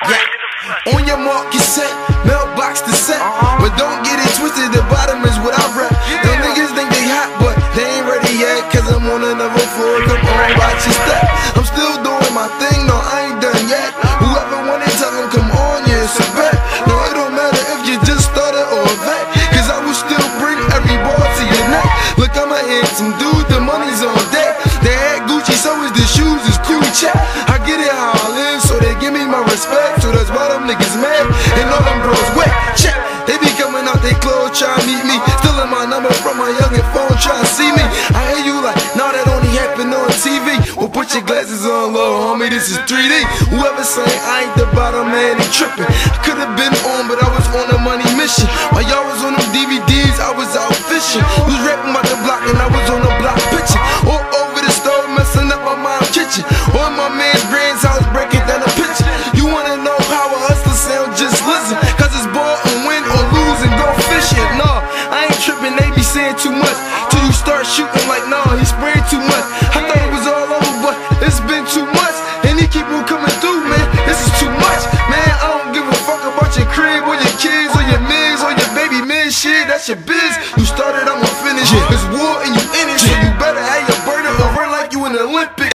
Yeah. On your mark, get set, mailbox to set. But don't get it twisted, the bottom is what I rap. Them niggas think they hot, but they ain't ready yet. Cause I'm on another floor, come on, watch your step. I'm still doing my thing, no, I ain't done yet. Whoever wanted, tell them, come on, yeah, it's a bet. No, it don't matter if you just started or a vet. Cause I will still bring every ball to your neck. Look, I'm a handsome dude, the money's on deck. They had Gucci, so is the shoes, it's cool check. Niggas and all them bros wet. Check, they be coming out they clothes, try to meet me. Stealing my number from my youngin' phone, try to see me. I hear you like, nah, that only happened on TV. Well, put your glasses on low, homie, this is 3D. Whoever say I ain't the bottom man, he trippin'. I could've been on, but I was on a money mission. While y'all was on them DVDs, I was out fishing. Was rapping about the block, and I was on the block pitching. All over the stove, messing up my mom's kitchen. On my man's brand's house, they be saying too much. Till you start shooting like, nah, he spraying too much. I thought it was all over, but it's been too much, And he keep on coming through, man. This is too much. Man, I don't give a fuck about your crib or your kids or your mids or your baby man Shit, that's your biz. You started, I'ma finish. It's war and you